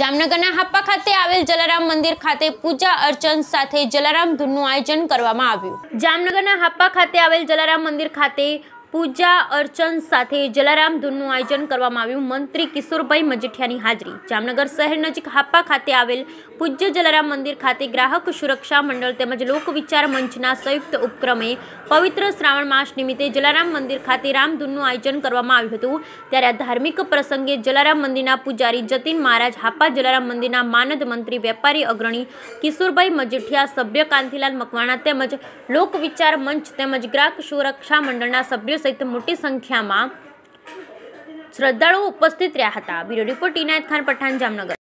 જામનગરના હાપ્પા ખાતે આવેલ જલારામ મંદિર ખાતે પૂજા અર્ચન સાથે જલારામ ધૂનનું આયોજન કરવામાં આવ્યું. જામનગરના હાપ્પા ખાતે આવેલ જલારામ મંદિર ખાતે પૂજા અર્ચન સાથે જલારામ ધૂનનું આયોજન કરવામાં આવ્યું મંત્રી કિશોરભાઈ મજીઠિયાની હાજરી જામનગર શહેર નજીક હાપ્પા ખાતે આવેલ પૂજ્ય જલારામ મંદિર ખાતે ગ્રાહક સુરક્ષા મંડળ તેમજ લોકવિચાર મંચના સંયુક્ત ઉપક્રમે પવિત્ર શ્રાવણ માસ નિમિત્તે જલારામ મંદિર ખાતે રામધૂનનું આયોજન કરવામાં આવ્યું હતું ત્યારે આ ધાર્મિક પ્રસંગે જલારામ મંદિરના પૂજારી જતીન મહારાજ હાપા જલારામ મંદિરના માનદ મંત્રી વેપારી અગ્રણી કિશોરભાઈ મજીઠિયા સભ્ય કાંતિલાલ મકવાણા તેમજ લોકવિચાર મંચ તેમજ ગ્રાહક સુરક્ષા મંડળના સભ્યો સહિત મોટી સંખ્યામાં શ્રદ્ધાળુઓ ઉપસ્થિત રહ્યા હતા. Bureau report Inayat Khan Pathan Jamnagar.